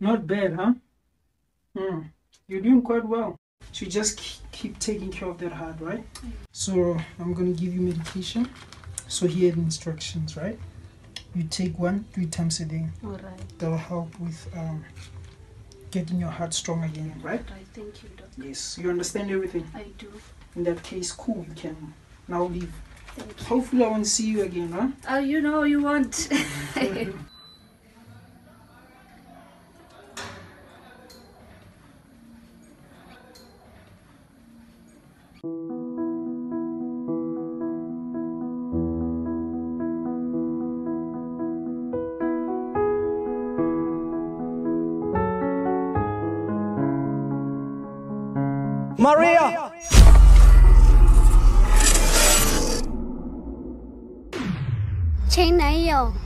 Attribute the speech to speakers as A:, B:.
A: Not bad, huh? Hmm. You're doing quite well. So just keep taking care of that heart, right? So I'm gonna give you medication. So here are the instructions, right? You take one three times a day.
B: All right.
A: That'll help with um, getting your heart strong again, right?
B: Right. Thank you, doc.
A: Yes. You understand everything.
B: I do.
A: In that case, cool. You can now leave.
B: Thank you.
A: Hopefully, I won't see you again, huh?
B: Oh, you know you want.
C: Maria。
B: 前男友。